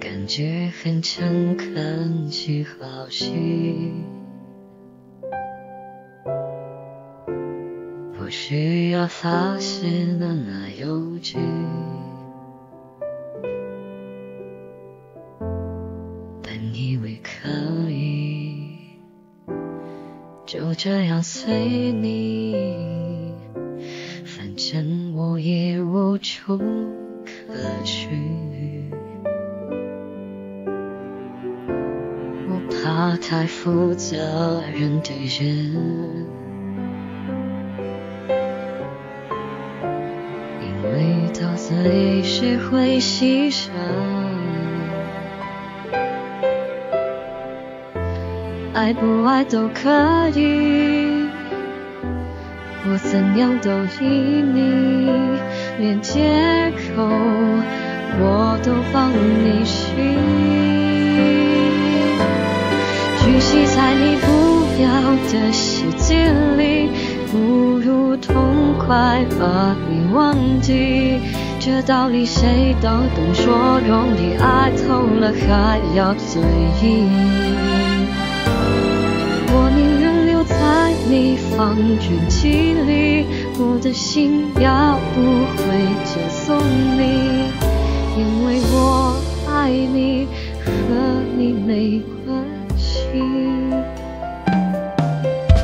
感觉很诚恳起好戏，不需要发誓的那有句，本以为可以就这样随你，反正我也无处可去。怕太负责任的人，因为到最是会牺牲。爱不爱都可以，我怎样都依你，连借口我都帮你寻。聚集在你不要的世界里，不如痛快把你忘记。这道理谁都懂，说容易，爱透了还要嘴硬。我宁愿留在你方圆几里，我的心要不会借送你，因为我爱你，和你没关系